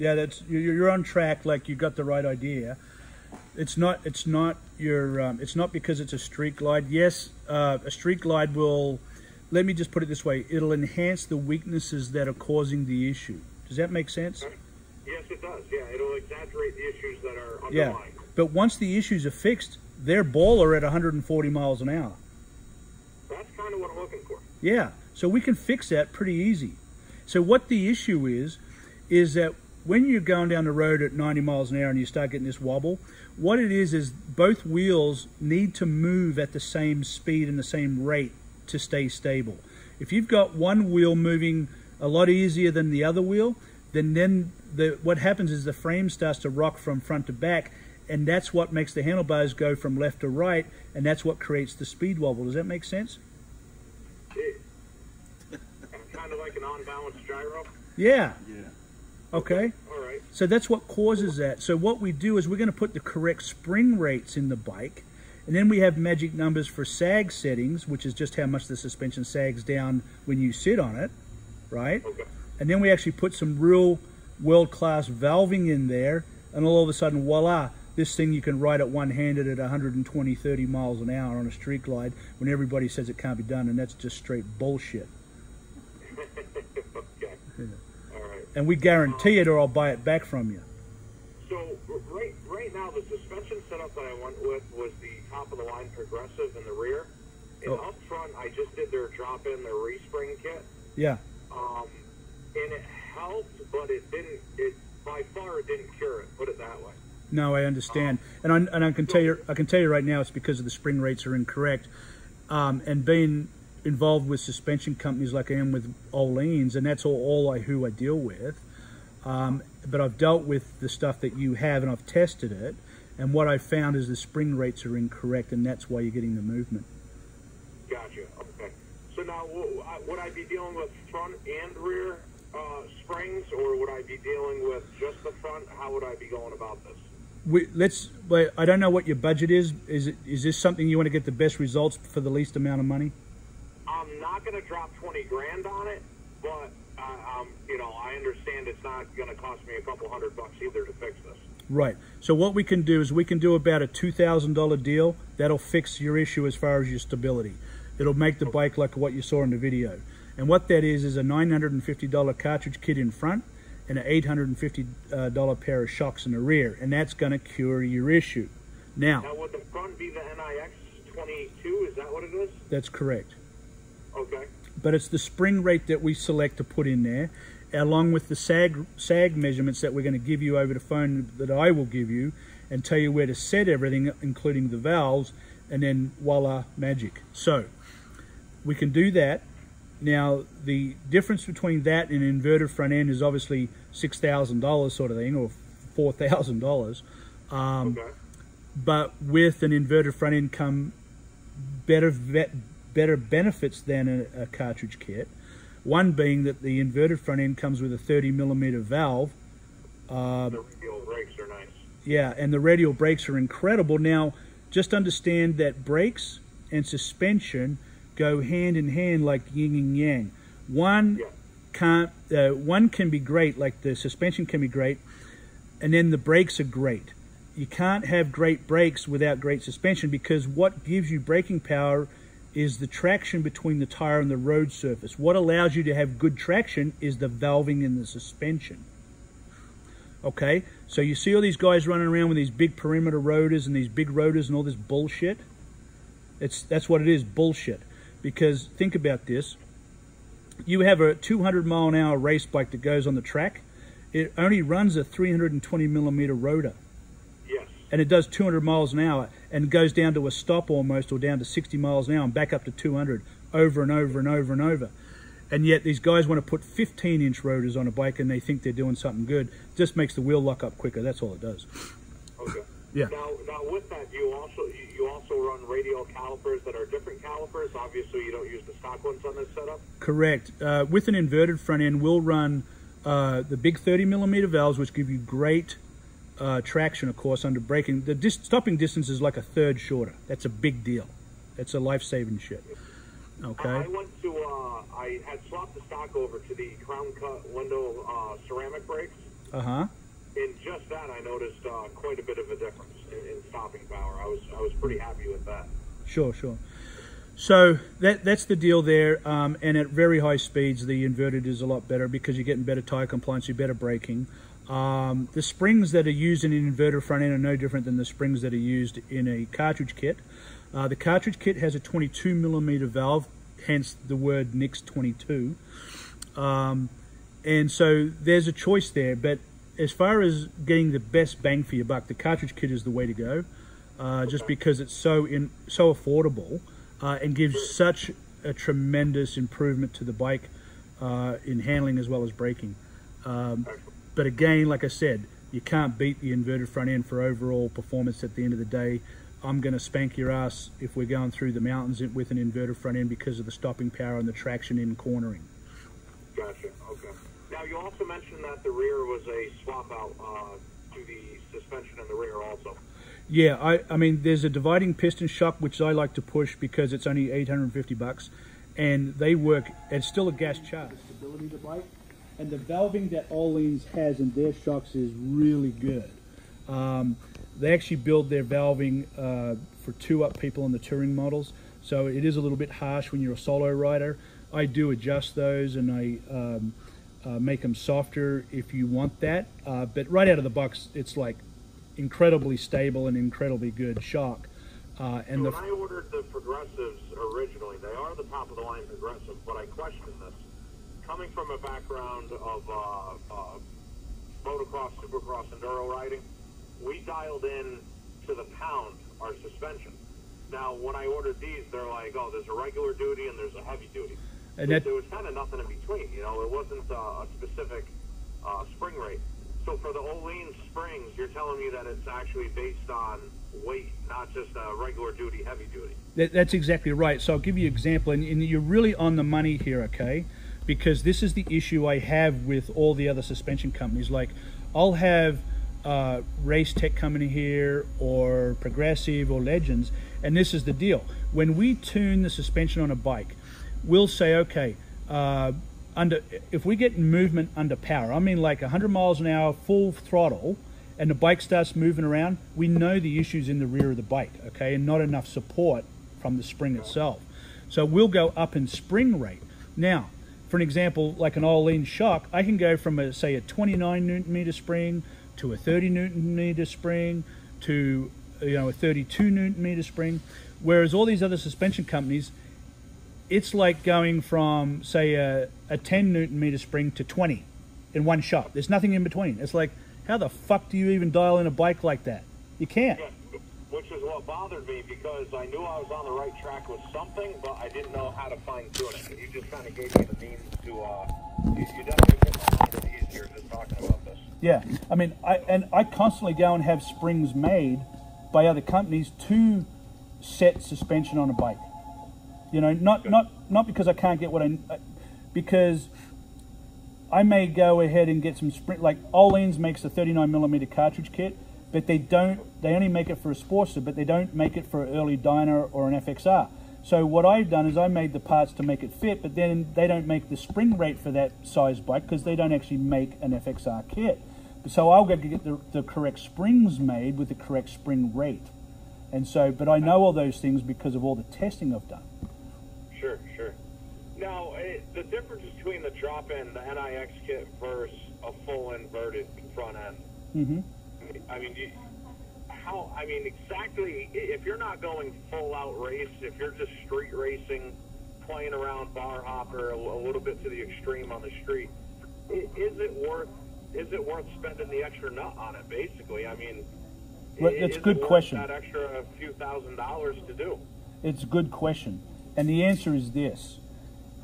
Yeah, that's you're, you're on track. Like you got the right idea. It's not. It's not your. Um, it's not because it's a street glide. Yes, uh, a street glide will. Let me just put it this way: it'll enhance the weaknesses that are causing the issue. Does that make sense? Yes, it does. Yeah, it'll exaggerate the issues that are Yeah. But once the issues are fixed, they're baller at 140 miles an hour. That's kind of what I'm looking for. Yeah, so we can fix that pretty easy. So what the issue is, is that when you're going down the road at 90 miles an hour and you start getting this wobble, what it is is both wheels need to move at the same speed and the same rate to stay stable. If you've got one wheel moving a lot easier than the other wheel, then then the what happens is the frame starts to rock from front to back, and that's what makes the handlebars go from left to right, and that's what creates the speed wobble. Does that make sense? Gee. kind of like an unbalanced gyro. Yeah. Yeah. Okay. All right. So that's what causes that. So what we do is we're going to put the correct spring rates in the bike, and then we have magic numbers for sag settings, which is just how much the suspension sags down when you sit on it, right? Okay. And then we actually put some real world-class valving in there, and all of a sudden, voila, this thing you can ride it one-handed at 120, 30 miles an hour on a street glide when everybody says it can't be done, and that's just straight bullshit. okay. Right. And we guarantee it, or I'll buy it back from you. So right right now, the suspension setup that I went with was the top of the line progressive in the rear. And Oh. up front, I just did their drop in their respring kit, Yeah. um, and it helped, but it didn't. It by far it didn't cure it. Put it that way. No, I understand, and I, and I can tell you, I can tell you right now, it's because of the spring rates are incorrect, um, and being involved with suspension companies like I am with Öhlins, and that's all, all I who I deal with. Um, but I've dealt with the stuff that you have, and I've tested it, and what I found is the spring rates are incorrect, and that's why you're getting the movement. Gotcha. Okay. So now, would I be dealing with front and rear uh, springs, or would I be dealing with just the front? How would I be going about this? We, let's. But I don't know what your budget is. Is it is this something you want to get the best results for the least amount of money? I'm not going to drop 20 grand on it, but uh, um, you know, I understand it's not going to cost me a couple hundred bucks either to fix this. Right. So what we can do is we can do about a two thousand dollar deal. That'll fix your issue as far as your stability. It'll make the bike like what you saw in the video. And what that is is a nine hundred and fifty dollar cartridge kit in front and an eight hundred and fifty dollar pair of shocks in the rear, and that's going to cure your issue. Now, Now, would the front be the NIX 22? Is that what it is? that's correct. Okay. but it's the spring rate that we select to put in there, along with the sag sag measurements that we're going to give you over the phone that I will give you, and tell you where to set everything, including the valves, and then voila, magic. So we can do that. Now the difference between that and inverted front end is obviously six thousand dollars, sort of thing, or four thousand dollars. Um, Okay. but with an inverted front end come better vet, better benefits than a, a cartridge kit. One being that the inverted front end comes with a 30 millimeter valve. Uh, The radial brakes are nice. yeah, and the radial brakes are incredible. Now, just understand that brakes and suspension go hand in hand like yin and yang. One Yeah. can't, uh, one can be great, like the suspension can be great, and then the brakes are great. You can't have great brakes without great suspension because what gives you braking power is the traction between the tire and the road surface. What allows you to have good traction is the valving in the suspension. Okay, so you see all these guys running around with these big perimeter rotors and these big rotors and all this bullshit. It's that's what it is, bullshit. Because think about this: you have a 200 mile an hour race bike that goes on the track. It only runs a 320 millimeter rotor, Yes. and it does 200 miles an hour and goes down to a stop almost, or down to 60 miles an hour and back up to 200 over and over and over and over. And yet these guys want to put 15 inch rotors on a bike and they think they're doing something good. Just makes the wheel lock up quicker. That's all it does. Okay. Yeah. Now, now with that, you also you you also run radial calipers that are different calipers. Obviously, you don't use the stock ones on this setup. Correct. Uh, with an inverted front end, we'll run uh, the big 30 millimeter valves, which give you great uh, traction, of course, under braking. The dis- stopping distance is like a third shorter. That's a big deal. That's a life saving shit. I Okay. went to uh, I had swapped the stock over to the crown cut window uh, ceramic brakes. Uh huh. In just that, I noticed uh, quite a bit of a difference in, in stopping power. I was I was pretty happy with that. Sure, sure. So that that's the deal there. Um, and at very high speeds, the inverted is a lot better because you're getting better tire compliance, you're better braking. Um, the springs that are used in an inverted front end are no different than the springs that are used in a cartridge kit. Uh, the cartridge kit has a 22 millimeter valve, hence the word Nix 22. Um, and so there's a choice there. But as far as getting the best bang for your buck, the cartridge kit is the way to go, uh, just because it's so in so affordable uh, and gives such a tremendous improvement to the bike uh, in handling as well as braking. Um, but again, like I said, you can't beat the inverted front end for overall performance at the end of the day. I'm going to spank your ass if we're going through the mountains with an inverted front end because of the stopping power and the traction in cornering. Gotcha. Okay. Now you also mentioned that the rear was a swap out uh, to the suspension in the rear also. Yeah, I, I mean, there's a dividing piston shock which I like to push because it's only 850 bucks, and they work. It's still a gas charge. Stability to bike, and the valving that Öhlins has in their shocks is really good. Um, they actually build their valving uh, for two-up people on the touring models, so it is a little bit harsh when you're a solo rider. I do adjust those and I um, uh, make them softer if you want that, uh, but right out of the box, it's like incredibly stable and incredibly good shock. Uh, and so the when I ordered the progressives originally, they are the top of the line progressives, but I question this. Coming from a background of uh, uh, motocross, supercross, enduro riding, we dialed in to the pound our suspension. Now, when I ordered these, they're like, oh, there's a regular duty and there's a heavy duty. And There- that- there was kind of nothing in between. You know, it wasn't uh, a specific uh, spring rate. So for the Öhlins springs, you're telling me that it's actually based on weight, not just a regular duty, heavy duty. That, that's exactly right. So I'll give you an example, and, and you're really on the money here, okay? Because this is the issue I have with all the other suspension companies. Like, I'll have uh, Race Tech coming here, or Progressive, or Legends, and this is the deal. When we tune the suspension on a bike, we'll say, okay, uh, under if we get movement under power, I mean like 100 miles an hour, full throttle, and the bike starts moving around, we know the issues in the rear of the bike, okay, and not enough support from the spring itself. So we'll go up in spring rate. Now, for an example, like an Öhlins shock, I can go from a say a 29 newton meter spring to a 30 newton meter spring to you know a 32 newton meter spring, whereas all these other suspension companies, it's like going from say a, a 10 newton meter spring to 20 in one shot. There's nothing in between. It's like how the fuck do you even dial in a bike like that? You can't. Which is what bothered me because I knew I was on the right track with something, but I didn't know how to fine tune it. And you just kind of gave me the means to. Uh, you, definitely my mind just talking about this. Yeah, I mean, I and I constantly go and have springs made by other companies to set suspension on a bike. You know, not not not because I can't get what I, because I may go ahead and get some spring. Like Öhlins makes a 39 millimeter cartridge kit, but they don't. They only make it for a Sportster, but they don't make it for an early Dyna or an FXR. So what I've done is I made the parts to make it fit, but then they don't make the spring rate for that size bike because they don't actually make an FXR kit. So I'll go get the, the correct springs made with the correct spring rate. And so, but I know all those things because of all the testing I've done. Sure, sure. Now, eh, the difference between the drop in, the NIX kit versus a full inverted front end. hmm I mean, you, how? I mean, exactly. If you're not going full out race, if you're just street racing, playing around bar hopper a, a little bit to the extreme on the street, is it worth? Is it worth spending the extra nut on it? Basically, I mean, Well, that's a good question. That extra few thousand dollars to do. It's a good question. And the answer is this.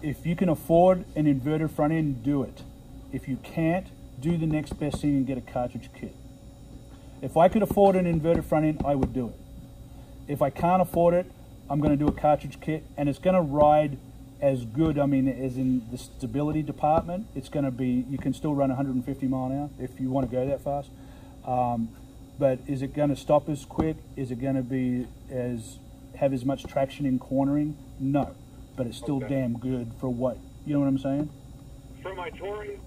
If you can afford an inverted front end, do it. If you can't, do the next best thing and get a cartridge kit. If I could afford an inverted front end, I would do it. If I can't afford it, I'm going to do a cartridge kit and it's going to ride as good, I mean, as in the stability department. It's going to be, you can still run 150 mile an hour if you want to go that fast. Um, but is it going to stop as quick? Is it going to be as have as much traction in cornering? No, but it's still Okay. damn good for what you know what I'm saying. For my touring,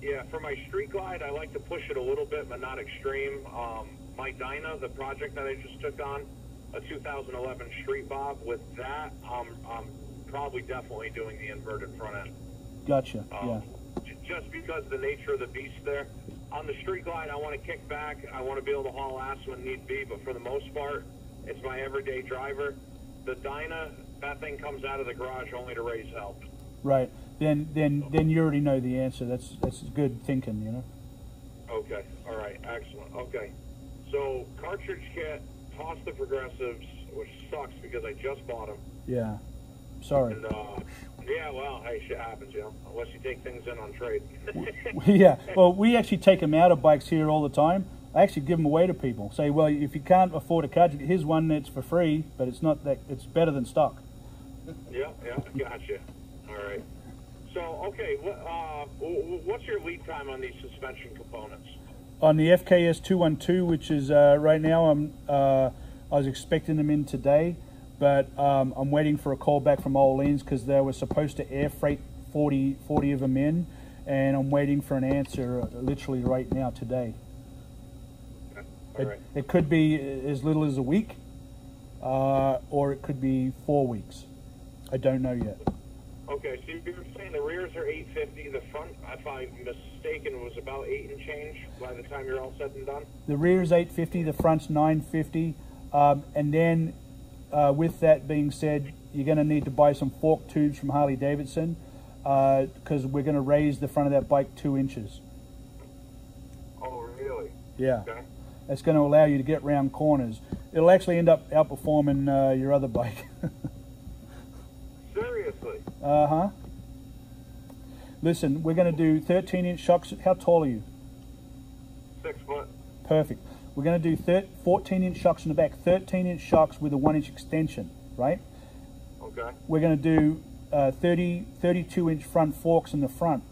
Yeah, for my street glide, I like to push it a little bit, but not extreme. Um, my Dyna, the project that I just took on, a 2011 Street Bob, with that, um, I'm probably definitely doing the inverted front end. Gotcha. Um, Yeah. j- Just because of the nature of the beast there. On the street glide, I want to kick back. I want to be able to haul ass when need be, but for the most part, it's my everyday driver. The Dyna, that thing comes out of the garage only to raise hell. Right. Then then then you already know the answer. That's that's good thinking. You know. Okay, all right, excellent. Okay, so cartridge kit, toss the progressives, which sucks because I just bought them. Yeah. Sorry. And uh, yeah, well, hey, shit happens, you know, unless you take things in on trade. yeah. Well, we actually take them out of bikes here all the time. I actually give them away to people. Say, well, if you can't afford a cartridge, here's one that's for free, but it's not that. It's better than stock. yeah, yeah, gotcha. All right. So, okay, uh, what's your lead time on these suspension components? On the FKS 212, which is uh, right now, I'm uh, I was expecting them in today, but um, I'm waiting for a call back from Öhlins because they were supposed to air freight 40, 40 of them in, and I'm waiting for an answer uh, literally right now today. Okay, It, right. it could be as little as a week, uh, or it could be four weeks. I don't know yet. Okay, so you were saying the rears are 850, the front, if I'm mistaken, was about 8 and change by the time you're all said and done? The rear's 850, the front's 950, um, and then uh, with that being said, you're going to need to buy some fork tubes from Harley Davidson because we're going to raise the front of that bike two inches. Oh, really? Yeah, Okay. that's going to allow you to get round corners. It'll actually end up outperforming uh, your other bike. Seriously? uh huh. Listen, we're going to do 13 inch shocks. How tall are you? Six foot? Perfect. We're going to do thir- 14 inch shocks in the back, 13 inch shocks with a 1 inch extension, right? Okay. We're going to do uh, 30, 32 inch front forks in the front.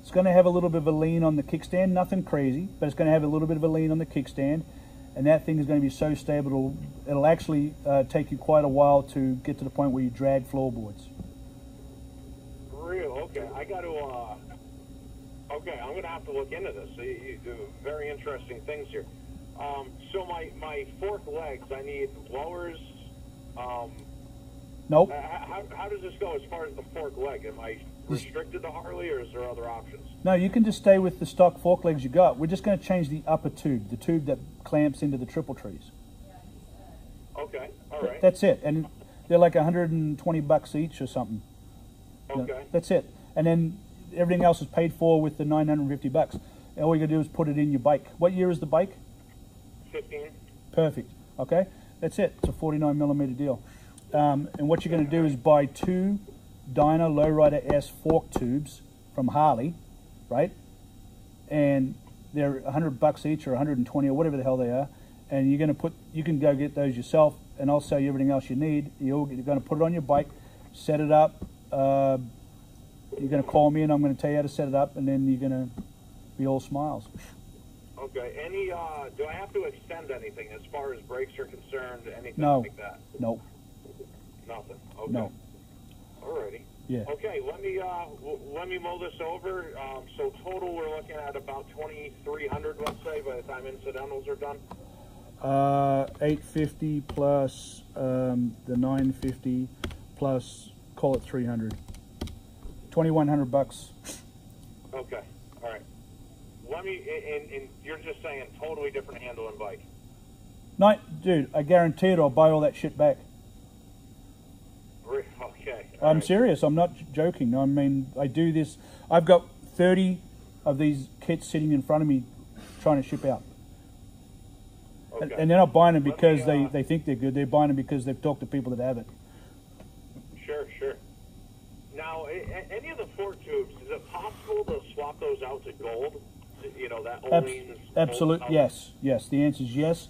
It's going to have a little bit of a lean on the kickstand, nothing crazy, but it's going to have a little bit of a lean on the kickstand. And that thing is going to be so stable, it'll, it'll actually uh, take you quite a while to get to the point where you drag floorboards. I got to, uh, okay, I'm going to have to look into this. You, you do very interesting things here. Um, so my, my fork legs, I need lowers. Um, Nope. uh, how, how does this go as far as the fork leg? Am I restricted to Harley or is there other options? No, you can just stay with the stock fork legs you got. We're just going to change the upper tube, the tube that clamps into the triple trees. Okay. All right. That's it. And they're like 120 bucks each or something. Okay. that's it. And then everything else is paid for with the 950 bucks. And all you gotta do is put it in your bike. What year is the bike? 15? Perfect. Okay, that's it. It's a 49 millimeter deal. Um, and what you're gonna do is buy two Dyna Lowrider S fork tubes from Harley, right? And they're 100 bucks each or 120 or whatever the hell they are. And you're gonna put, you can go get those yourself, and I'll sell you everything else you need. You're, you're gonna put it on your bike, set it up. Uh, you're gonna call me, and I'm gonna tell you how to set it up, and then you're gonna be all smiles. Okay. Any, uh, do I have to extend anything as far as brakes are concerned? Anything No. like that? Nope. Nothing. Okay. No. Alrighty. Yeah. Okay, let me uh, w- let me mull this over. Um, so total, we're looking at about twenty three hundred, let's say, by the time incidentals are done. Uh, 850 plus um, the 950 plus call it 300. 2100 bucks. Okay, all right. Let me, and, and you're just saying totally different handle and bike. No, dude, I guarantee it. I'll buy all that shit back. Okay. I'm right. serious. I'm not joking. I mean, I do this. I've got 30 of these kits sitting in front of me, trying to ship out. And, Okay. and they're not buying them Let me, because they, uh, they think they're good. They're buying them because they've talked to people that have it. Sure, sure. Now, a- a- any of the fork tubes, is it possible to swap those out to gold? You know, that Abs- Öhlins absolute. Yes, yes. The answer is yes.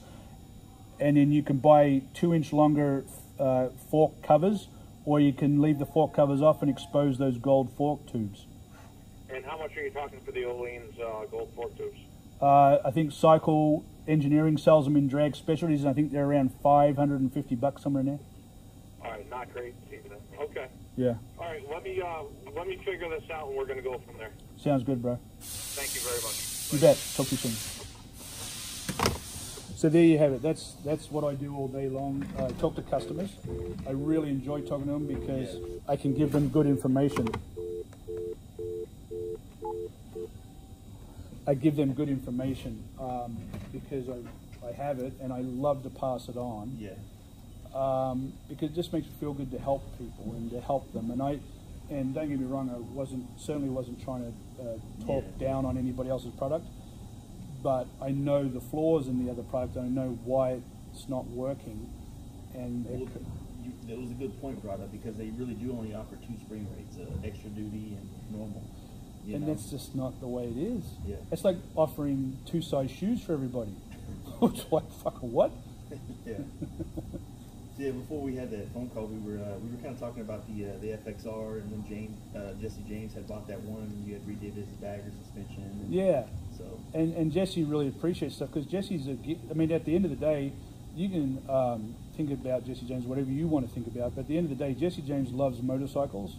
And then you can buy two-inch longer uh, fork covers, or you can leave the fork covers off and expose those gold fork tubes. And how much are you talking for the Öhlins uh, gold fork tubes? Uh, I think Cycle Engineering sells them in drag specialties, and I think they're around 550 bucks somewhere in there. All right, not great. Okay. Yeah, All right, let me uh, let me figure this out, and we're gonna go from there. sounds good, bro. Thank you very much. You bet. Talk to you soon. So there you have it. That's that's what I do all day long. I talk to customers. I really enjoy talking to them because I can give them good information. I give them good information um, because I, I have it and I love to pass it on Yeah. Um, because it just makes me feel good to help people and to help them. And I, and don't get me wrong, I wasn't certainly wasn't trying to uh, talk Yeah. down on anybody else's product, but I know the flaws in the other product. and I know why it's not working, and it, Well, you, that was a good point brought up because they really do only offer two spring rates, uh, extra duty and normal. You and know? that's just not the way it is. Yeah. It's like offering two size shoes for everybody. it's like fucking what? yeah. yeah. Before we had that phone call, we were uh, we were kind of talking about the uh, the FXR and when James uh, Jesse James had bought that one and you had redid his bagger suspension. And Yeah. So and and Jesse really appreciates stuff because Jesse's a I mean, at the end of the day, you can um, think about Jesse James whatever you want to think about, but at the end of the day, Jesse James loves motorcycles,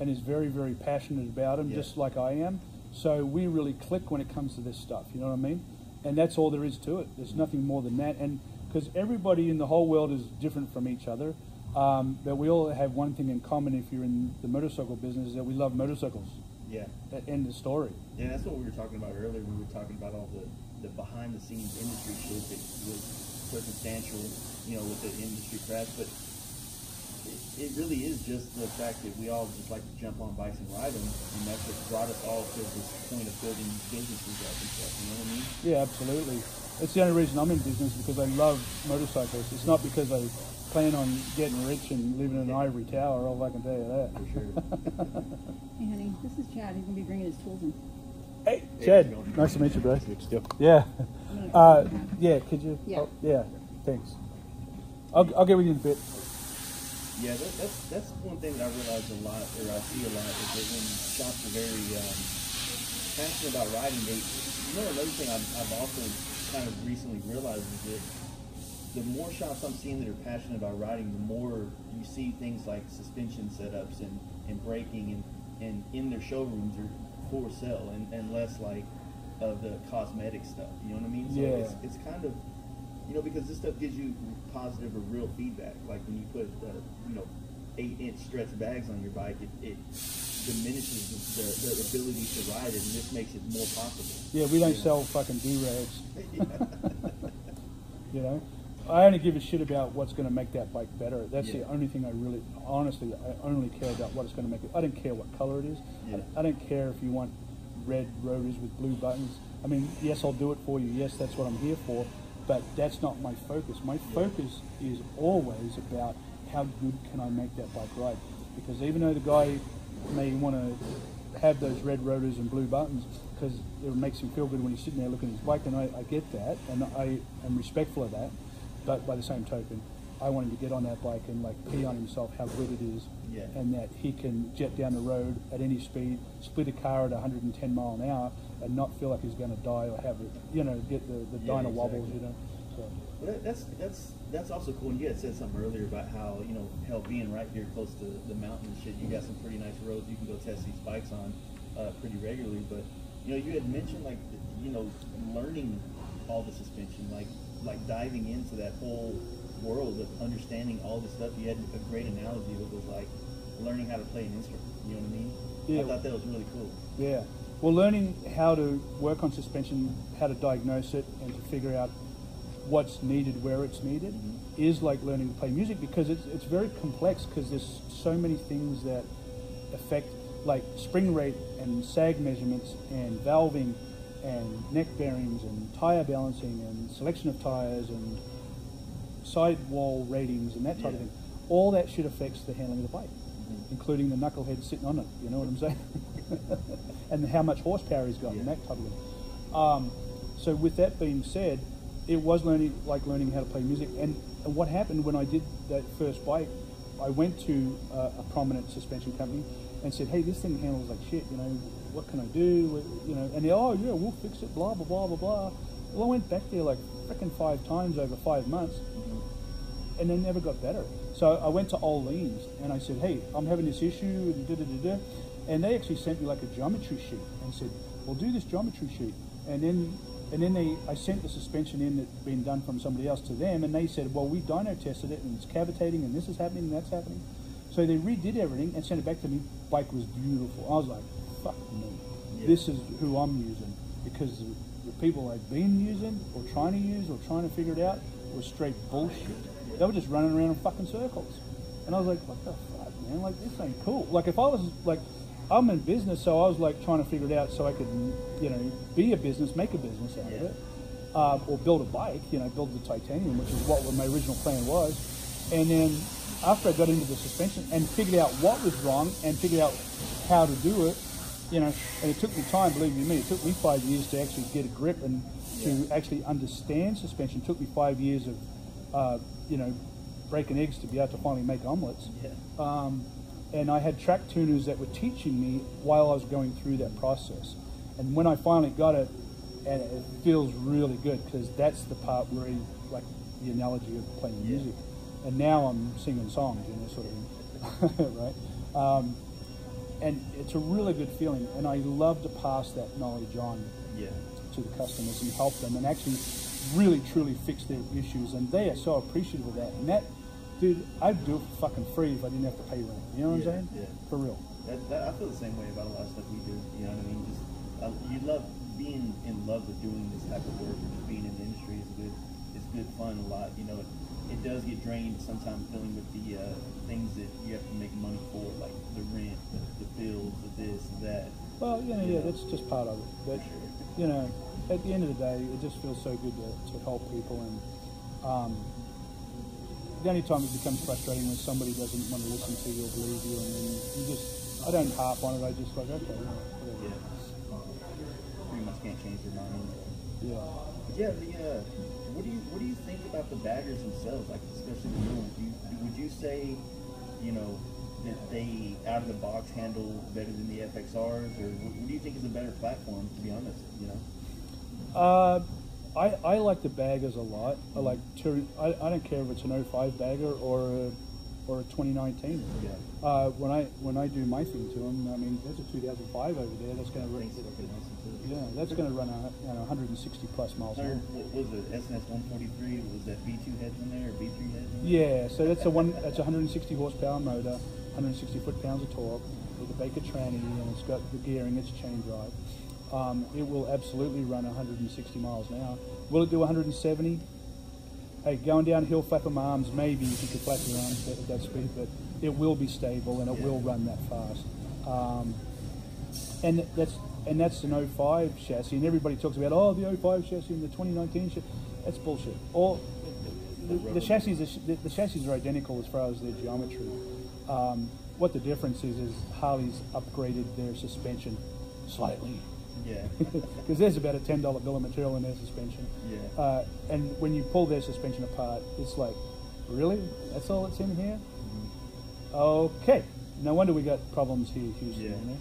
and is very very passionate about them, Yeah. just like I am. So we really click when it comes to this stuff. You know what I mean? And that's all there is to it. There's nothing more than that. And because everybody in the whole world is different from each other, um, but we all have one thing in common. If you're in the motorcycle business, is that we love motorcycles. yeah. That end of story. Yeah, that's what we were talking about earlier. We were talking about all the, the behind the scenes industry shit that was circumstantial, you know, with the industry crash. But it, it really is just the fact that we all just like to jump on bikes and ride them, and that's what brought us all to this point of building businesses up and stuff. You know what I mean? Yeah, absolutely. It's the only reason I'm in business because I love motorcycles. It's not because I plan on getting rich and living in an ivory tower. All I can tell you that. For sure. Hey, honey, this is Chad. He's gonna be bringing his tools in. Hey, Hey, Chad. how's? Nice to meet you, bro. Still. Yeah. Uh, yeah. Could you? Yeah. oh, yeah. Thanks. I'll, I'll get with you in a bit. Yeah, that, that's that's one thing that I realize a lot, or I see a lot, is that when shops are very um, passionate about riding, they, you know, another thing I've, I've also kind of recently realized is that the more shops I'm seeing that are passionate about riding, the more you see things like suspension setups and, and braking and, and in their showrooms are for sale and, and less like of the cosmetic stuff. You know what I mean? So Yeah. it's, it's kind of you know, because this stuff gives you positive or real feedback. Like when you put, uh, you know, eight inch stretch bags on your bike, it, it diminishes the, ability to ride it, and this makes it more possible. Yeah, we don't Yeah. sell fucking do-rags. You know, I only give a shit about what's going to make that bike better. That's Yeah. the only thing I really, honestly, I only care about what it's going to make it. I don't care what color it is. Yeah. I, I don't care if you want red rotors with blue buttons. I mean, yes, I'll do it for you. Yes, that's what I'm here for. But that's not my focus. My focus is always about how good can I make that bike ride. Because even though the guy may want to have those red rotors and blue buttons because it makes him feel good when he's sitting there looking at his bike, and I, I get that, and I am respectful of that. But by the same token, I want him to get on that bike and like pee on himself how good it is, Yeah. and that he can jet down the road at any speed, split a car at 110 mile an hour, and not feel like he's going to die or have it, you know, get the the Yeah, dyno wobbles, you know. So, Well, that's that's that's also cool. And you had said something earlier about how you know, hell, being right here close to the mountain and shit, you got some pretty nice roads you can go test these bikes on uh, pretty regularly. But you know, you had mentioned like you know, learning all the suspension, like like diving into that whole world of understanding all this stuff. You had a great analogy that was like learning how to play an instrument. You know what I mean? Yeah. I thought that was really cool. Yeah. Well, learning how to work on suspension, how to diagnose it, and to figure out what's needed where it's needed is like learning to play music because it's, it's very complex because there's so many things that affect like spring rate and sag measurements and valving and neck bearings and tire balancing and selection of tires and sidewall ratings and that type of thing. All that shit affects the handling of the bike, including the knucklehead sitting on it. You know what I'm saying? and how much horsepower he's got and that type of thing. Um, so with that being said, it was learning like learning how to play music. And, and what happened when I did that first bike, I went to uh, a prominent suspension company and said, "Hey, this thing handles like shit. You know, what can I do? You know?" And they, "Oh yeah, we'll fix it." Blah blah blah blah blah. Well, I went back there like freaking five times over five months, and they never got better. So I went to Öhlins and I said, hey, I'm having this issue and da da da da, and they actually sent me like a geometry sheet and said, well, do this geometry sheet, and then. And then they, I sent the suspension in that'd been done from somebody else to them, and they said, "Well, we dyno tested it, and it's cavitating, and this is happening, and that's happening." So they redid everything and sent it back to me. Bike was beautiful. I was like, "Fuck me, Yeah. this is who I'm using," because the, the people I've been using or trying to use or trying to figure it out were straight bullshit. They were just running around in fucking circles, and I was like, "What the fuck, man? Like this ain't cool." Like if I was like, I'm in business, so I was like trying to figure it out so I could, you know, be a business, make a business out of it um, or build a bike, you know, build the titanium, which is what my original plan was. And then after I got into the suspension and figured out what was wrong and figured out how to do it, you know, and it took me time, believe you me, it took me five years to actually get a grip and to actually understand suspension. It took me five years of, uh, you know, breaking eggs to be able to finally make omelets. Yeah. Um, and I had track tuners that were teaching me while I was going through that process. And when I finally got it, and it feels really good because that's the part where, you, like the analogy of playing Yeah. music. And now I'm singing songs, you know, sort of, right? Um, and it's a really good feeling, and I love to pass that knowledge on Yeah. to the customers and help them and actually really truly fix their issues and they are so appreciative of that and that dude I'd do it for fucking free if I didn't have to pay rent you know what Yeah, I'm saying yeah. for real That, that, I feel the same way about a lot of stuff we do. You know what I mean? Just uh, you love being in love with doing this type of work, and just being in the industry is good. It's good fun a lot. You know, it, it does get drained sometimes dealing with the uh, things that you have to make money for, like the rent, the, the bills, the this, that. well you know yeah that's just part of it but sure. you know at the end of the day it just feels so good to, to help people and um, the only time it becomes frustrating when somebody doesn't want to listen to you or believe you and then you just I don't harp on it I just like okay whatever. Yeah. Pretty much can't change their mind. yeah But yeah, the uh, what do you what do you think about the baggers themselves? Like especially the new ones. Do you, would you say, you know, that they out of the box handle better than the FXRs, or what, what do you think is a better platform? To be honest, you know. Uh, I, I like the baggers a lot. I like to, I, I don't care if it's an 05 bagger or a, or a 2019. Yeah. Uh, when I when I do my thing to them, I mean, there's a 2005 over there that's going to run. Thanks for looking awesome too. Yeah, that's going to run a, you know, 160 plus miles Or hour. what was it? S&S 143? Was that V2 heads in there or V3 heads? In there? Yeah, so that's a one. That's 160 horsepower motor, 160 foot pounds of torque with a Baker tranny, and it's got the gearing. It's chain drive. Um, it will absolutely run 160 miles an hour. Will it do 170? Hey, going downhill, flapping my arms, maybe if you could flap your arms at that speed, but it will be stable and it Yeah. will run that fast. Um, and that's and that's an 05 chassis, and everybody talks about oh the 05 chassis and the 2019 chassis. That's bullshit. All the, the chassis the, the, the chassis are identical as far as their geometry. Um, what the difference is is Harley's upgraded their suspension slightly Yeah. because there's about a ten dollar bill of material in their suspension. Yeah. Uh, and when you pull their suspension apart, it's like, really? That's all that's in here? Mm-hmm. Okay. No wonder we got problems here, Houston. Yeah.